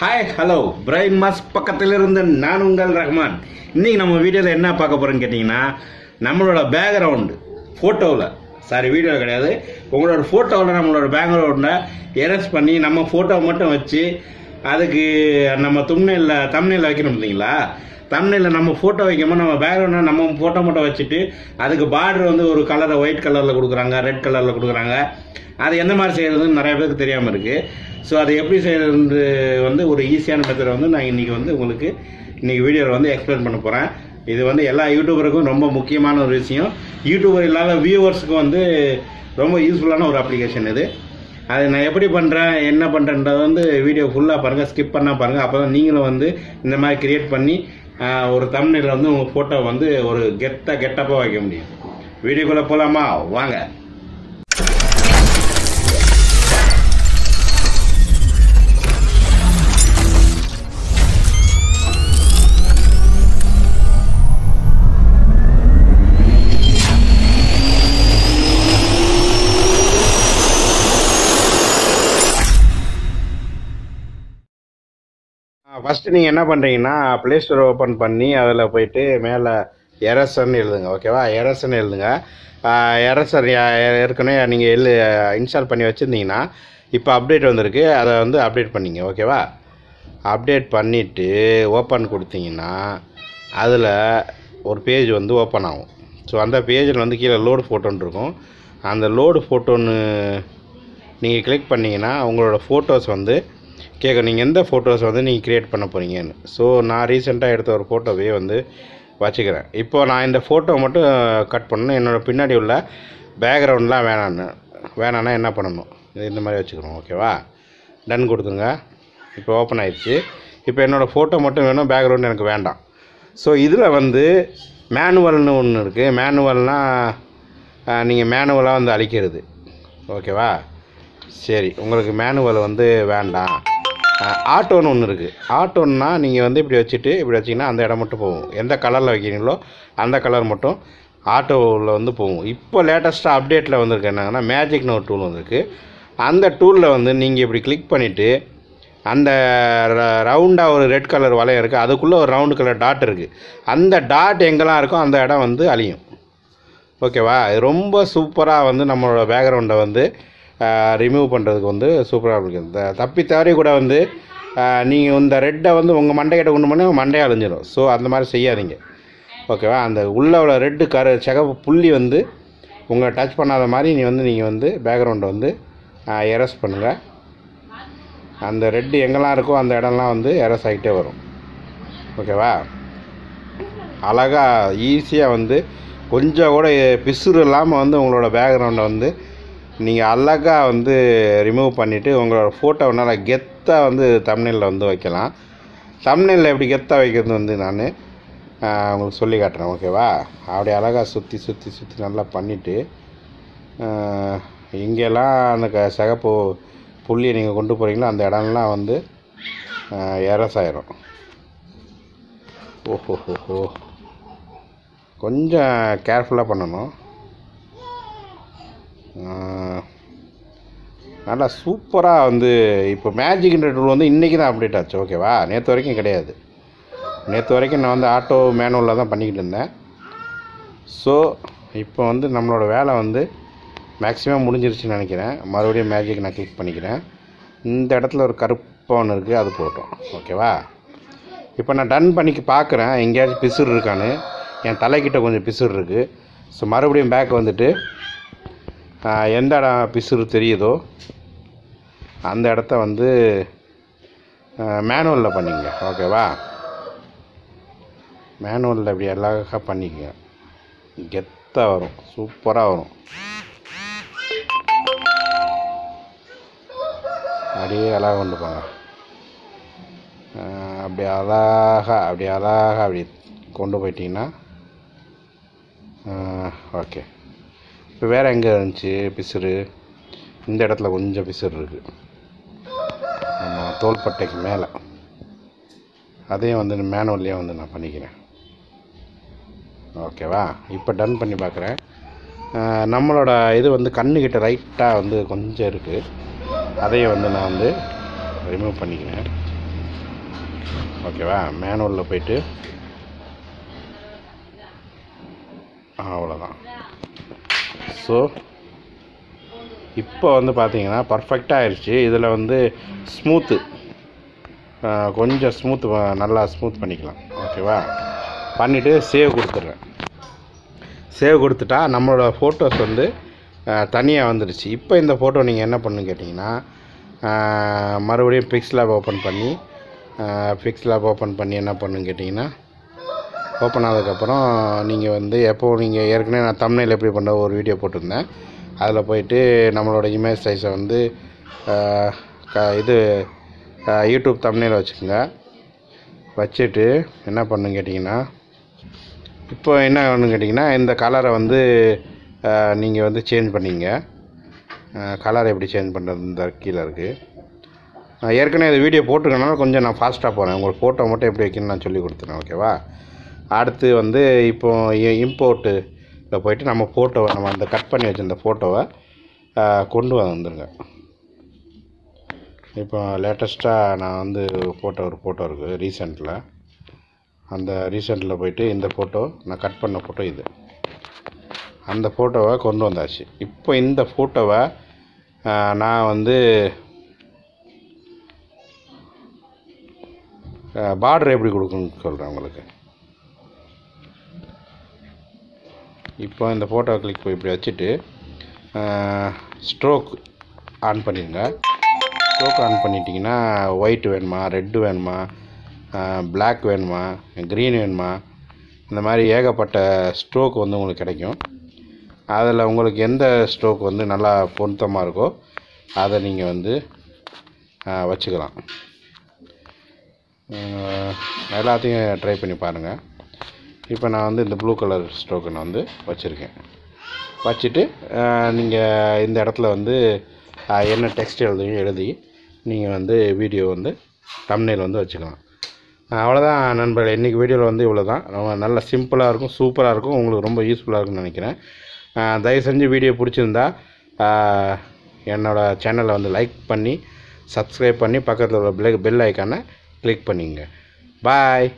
Hi hello brain mass பக்கத்திலிருந்து நான் உங்கள் ரஹ்மான். இன்னைக்கு நம்ம வீடியோவில் என்ன பார்க்க போறோம்னு கேட்டிங்கன்னா நம்மளோட பேக்ரவுண்டு ஃபோட்டோவில் சாரி வீடியோவில் கிடையாது. உங்களோட ஃபோட்டோவில் நம்மளோட பேக்ரவுண்டை எரஸ் பண்ணி நம்ம ஃபோட்டோ மட்டும் வச்சு அதுக்கு நம்ம தும்னையில் தம்னையில் வைக்கணும் இல்லைங்களா? தமிழில் நம்ம ஃபோட்டோ வைக்கும்போது நம்ம பேக்ரவுண்டில் நம்ம ஃபோட்டோ மட்டும் வச்சுட்டு அதுக்கு பார்டர் வந்து ஒரு கலரை ஒயிட் கலரில் கொடுக்குறாங்க ரெட் கலரில் கொடுக்குறாங்க. அது எந்த மாதிரி செய்கிறதுன்னு நிறைய பேருக்கு தெரியாமல் இருக்குது ஸோ அது எப்படி செய்கிறது வந்து ஒரு ஈஸியான மெத்தடை வந்து நான் இன்றைக்கி வந்து உங்களுக்கு இன்றைக்கி வீடியோவில் வந்து எக்ஸ்பிளைன் பண்ண போகிறேன் இது வந்து எல்லா யூடியூபருக்கும் ரொம்ப முக்கியமான ஒரு விஷயம். யூடியூபர் இல்லாத வியூவர்ஸுக்கும் வந்து ரொம்ப யூஸ்ஃபுல்லான ஒரு அப்ளிகேஷன் இது. அது நான் எப்படி பண்ணுறேன் என்ன பண்ணுறேன்றத வந்து வீடியோ ஃபுல்லாக பாருங்கள் ஸ்கிப் பண்ணால் பாருங்கள் அப்போ தான் நீங்களும் வந்து இந்த மாதிரி க்ரியேட் பண்ணி ஒரு தமிழில் வந்து உங்கள் ஃபோட்டோ வந்து ஒரு கெத்தாக கெட்டப்பாக வைக்க முடியும். வீடியோக்குள்ளே போகலாமா வாங்க. ஃபஸ்ட்டு நீங்கள் என்ன பண்ணுறீங்கன்னா ப்ளே ஸ்டோர் ஓப்பன் பண்ணி அதில் போயிட்டு மேலே எரசன்னு எழுதுங்க ஓகேவா எரசன்னு எழுதுங்க. எரசர் ஏற்கனவே நீங்கள் எழு இன்ஸ்டால் பண்ணி வச்சுருந்தீங்கன்னா இப்போ அப்டேட் வந்திருக்கு. அதை வந்து அப்டேட் பண்ணிங்க ஓகேவா அப்டேட் பண்ணிவிட்டு ஓப்பன் கொடுத்தீங்கன்னா அதில் ஒரு பேஜ் வந்து ஓப்பன் ஆகும். ஸோ அந்த பேஜில் வந்து கீழே லோடு ஃபோட்டோன்னு இருக்கும். அந்த லோடு ஃபோட்டோன்னு நீங்கள் கிளிக் பண்ணிங்கன்னா உங்களோட ஃபோட்டோஸ் வந்து கேட்கும் நீங்கள் எந்த ஃபோட்டோஸ் வந்து நீங்கள் க்ரியேட் பண்ண போகிறீங்கன்னு ஸோ நான் ரீசெண்டாக எடுத்த ஒரு ஃபோட்டோவே வந்து வச்சுக்கிறேன். இப்போ நான் இந்த ஃபோட்டோ மட்டும் கட் பண்ணணும். என்னோடய பின்னாடி உள்ள பேக்ரவுண்ட்லாம் வேணான்னு. வேணான்னா என்ன பண்ணணும்? இது இந்த மாதிரி வச்சுக்கிறோம் ஓகேவா டன் கொடுத்துருங்க. இப்போ ஓப்பன் ஆயிடுச்சு. இப்போ என்னோடய ஃபோட்டோ மட்டும் வேணும். பேக்ரவுண்ட் எனக்கு வேண்டாம். ஸோ இதில் வந்து மேனுவல்னு ஒன்று இருக்குது மேனுவல்னால் நீங்கள் மேனுவலாக வந்து அழிக்கிறது. ஓகேவா சரி உங்களுக்கு மேனுவல் வந்து வேண்டாம். ஆட்டோன்னு ஒன்று இருக்குது ஆட்டோன்னா நீங்கள் வந்து இப்படி வச்சுட்டு இப்படி வச்சிங்கன்னா அந்த இடம் மட்டும் போகும். எந்த கலரில் வைக்கிறீங்களோ அந்த கலர் மட்டும் ஆட்டோவில் வந்து போகும். இப்போ லேட்டஸ்ட்டாக அப்டேட்டில் வந்திருக்கு என்னங்கன்னா மேஜிக்னு ஒரு டூல் வந்திருக்கு. அந்த டூலில் வந்து நீங்கள் இப்படி கிளிக் பண்ணிவிட்டு அந்த ரவுண்டாக ஒரு ரெட் கலர் வளையம் இருக்குது அதுக்குள்ளே ஒரு ரவுண்டு கலர் டாட் இருக்குது அந்த டாட் எங்கெல்லாம் இருக்கோ அந்த இடம் வந்து அழியும். ஓகேவா ரொம்ப சூப்பராக வந்து நம்மளோட பேக்ரவுண்டை வந்து ரிமூவ் பண்ணுறதுக்கு வந்து சூப்பராக இருக்கும் தப்பி தவறி கூட வந்து நீங்கள் இந்த ரெட்டை வந்து உங்கள் மண்டைக்கிட்ட கொண்டு போனால் மண்டையை அழிஞ்சிடும் ஸோ அந்த மாதிரி செய்யாதீங்க. ஓகேவா அந்த உள்ள உள்ள ரெட்டு கரு சிகப்பு புள்ளி வந்து உங்களை டச் பண்ணாத மாதிரி நீ வந்து நீங்கள் வந்து பேக்ரவுண்டை வந்து எரஸ் பண்ணுங்கள் அந்த ரெட்டு எங்கெல்லாம் இருக்கோ அந்த இடம்லாம் வந்து எரஸ் ஆகிட்டே வரும். ஓகேவா அழகாக ஈஸியாக வந்து கொஞ்சம் கூட பிசுறு இல்லாமல் வந்து உங்களோட பேக்ரவுண்டை வந்து நீங்கள் அழகாக வந்து ரிமூவ் பண்ணிவிட்டு உங்களோட ஃபோட்டோ நல்லா கெத்தாக வந்து தமிழில் வந்து வைக்கலாம். தமிழில் எப்படி கெத்தாக வைக்கிறது வந்து நான் உங்களுக்கு சொல்லி காட்டுறேன் ஓகேவா அப்படி அழகாக சுற்றி சுற்றி சுற்றி நல்லா பண்ணிவிட்டு எங்கெல்லாம் அந்த க சிகப்பு புள்ளியை நீங்கள் கொண்டு போகிறீங்களோ அந்த இடம்லாம் வந்து எரஸ் ஓஹோ கொஞ்சம் கேர்ஃபுல்லாக பண்ணணும். நல்லா சூப்பராக வந்து இப்போ மேஜிக்ன்ற டூல் வந்து இன்றைக்கி தான் அப்டேட் ஆச்சு. ஓகேவா நேற்று வரைக்கும் கிடையாது. நேற்று வரைக்கும் நான் வந்து ஆட்டோ மேனுவலில் தான் பண்ணிக்கிட்டு இருந்தேன். ஸோ இப்போ வந்து நம்மளோட வேலை வந்து மேக்ஸிமம் முடிஞ்சிருச்சுன்னு நினைக்கிறேன். மறுபடியும் மேஜிக் நான் கிளிக் பண்ணிக்கிறேன். இந்த இடத்துல ஒரு கருப்பாக ஒன்று இருக்குது அது போட்டோம். ஓகேவா இப்போ நான் டன் பண்ணிக்கு பார்க்குறேன். எங்கேயாச்சும் பிசுறு இருக்கான்னு. என் தலைக்கிட்ட கொஞ்சம் பிசுறு இருக்குது ஸோ மறுபடியும் பேக் வந்துட்டு எந்த இடம் பிசுறு தெரியுதோ அந்த இடத்த வந்து மேனுவலில் பண்ணிங்க. ஓகேவா மேனுவலில் இப்படி அழகாக பண்ணிக்கங்க கெத்தாக வரும். சூப்பராக வரும். அப்படியே அழகாக கொண்டு போங்க. அப்படி அழகாக அப்படி அழகாக அப்படி கொண்டு போயிட்டிங்கன்னா ஓகே இப்போ வேறு எங்கே இருந்துச்சு? பிசுறு. இந்த இடத்துல கொஞ்சம் பிசுறு இருக்குது தோள்பட்டைக்கு மேலே. அதையும் வந்து மேனுவல்லையே வந்து நான் பண்ணிக்கிறேன். ஓகேவா இப்போ டன் பண்ணி பார்க்குறேன். நம்மளோட இது வந்து கண்ணுக்கிட்ட ரைட்டாக வந்து கொஞ்சம் இருக்குது அதையும் வந்து நான் வந்து ரிமூவ் பண்ணிக்கிறேன். ஓகேவா மேனுவலில் போயிட்டு. அவ்வளோதான் ஸோ இப்போ வந்து பார்த்தீங்கன்னா பர்ஃபெக்டாக ஆயிடுச்சு இதில் வந்து ஸ்மூத்து கொஞ்சம் ஸ்மூத் நல்லா ஸ்மூத் பண்ணிக்கலாம். ஓகேவா பண்ணிவிட்டு சேவ் கொடுத்துட்றேன். சேவ் கொடுத்துட்டா நம்மளோட ஃபோட்டோஸ் வந்து தனியாக வந்துடுச்சு இப்போ இந்த ஃபோட்டோ நீங்கள் என்ன பண்ணுன்னு கேட்டிங்கன்னா மறுபடியும் பிக்ஸ் லேப் ஓப்பன் பண்ணி பிக்ஸ் லேப் ஓப்பன் பண்ணி என்ன பண்ணுன்னு கேட்டிங்கன்னா ஓப்பன் ஆனதுக்கப்புறம் நீங்கள் வந்து எப்போ நீங்கள் ஏற்கனவே நான் தமிழில் எப்படி பண்ண ஒரு வீடியோ போட்டிருந்தேன். அதில் போயிட்டு நம்மளோட இமேஜ் சைஸை வந்து க இது யூடியூப் தமிழில் வச்சுக்கோங்க. வச்சுட்டு என்ன பண்ணுன்னு கேட்டிங்கன்னா இப்போ என்ன ஒன்று கேட்டிங்கன்னா இந்த கலரை வந்து நீங்கள் வந்து சேஞ்ச் பண்ணிங்க. கலர் எப்படி சேஞ்ச் பண்ணுறது இந்த கீழே இருக்குது ஏற்கனவே இந்த வீடியோ போட்டிருக்கனால கொஞ்சம் நான் ஃபாஸ்ட்டாக போகிறேன் உங்களுக்கு ஃபோட்டோ மட்டும் எப்படி வைக்கணும்னு நான் சொல்லி கொடுத்துறேன். ஓகேவா அடுத்து வந்து இப்போ இம்போர்ட்டில் போயிட்டு நம்ம ஃபோட்டோவை நம்ம அந்த கட் பண்ணி வச்சிருந்த ஃபோட்டோவை கொண்டு வந்துருங்க. இப்போ லேட்டஸ்ட்டாக நான் வந்து ஃபோட்டோ ஒரு ஃபோட்டோ இருக்குது ரீசெண்டில் அந்த ரீசெண்டில் போயிட்டு இந்த ஃபோட்டோ நான் கட் பண்ண ஃபோட்டோ இது. அந்த ஃபோட்டோவை கொண்டு வந்தாச்சு. இப்போ இந்த ஃபோட்டோவை நான் வந்து பார்டர் எப்படி கொடுக்குன்னு சொல்கிறேன் உங்களுக்கு. இப்போ இந்த ஃபோட்டோ கிளிக் போய் இப்படி வச்சுட்டு ஸ்ட்ரோக் ஆன் பண்ணிடுங்க ஸ்ட்ரோக் ஆன் பண்ணிட்டீங்கன்னா ஒயிட் வேணுமா ரெட்டு வேணுமா பிளாக் வேணுமா க்ரீன் வேணுமா இந்த மாதிரி ஏகப்பட்ட ஸ்ட்ரோக் வந்து உங்களுக்கு கிடைக்கும். அதில் உங்களுக்கு எந்த ஸ்ட்ரோக் வந்து நல்லா பொருத்தமாக இருக்கோ அதை நீங்கள் வந்து வச்சுக்கலாம். எல்லாத்தையும் ட்ரை பண்ணி பாருங்கள் இப்போ நான் வந்து இந்த ப்ளூ கலர் ஸ்டோக்கனை வந்து வச்சுருக்கேன். வச்சுட்டு நீங்கள் இந்த இடத்துல வந்து என்ன டெக்ஸ்ட் எழுதியும் எழுதி நீங்கள் வந்து வீடியோ வந்து தம்ப்நெயில் வந்து வச்சுக்கலாம். அவ்வளோதான் நண்பர்கள். இன்றைக்கி வீடியோவில் வந்து இவ்வளோ தான் ரொம்ப நல்ல சிம்பிளாக இருக்கும் சூப்பராக இருக்கும். உங்களுக்கு ரொம்ப யூஸ்ஃபுல்லாக இருக்கும்னு நினைக்கிறேன். தயவு செஞ்சு வீடியோ பிடிச்சிருந்தா என்னோடய சேனலை வந்து லைக் பண்ணி சப்ஸ்கிரைப் பண்ணி பக்கத்தில் உள்ள பெல் பெல் ஐக்கானை கிளிக் பண்ணிங்க. பாய்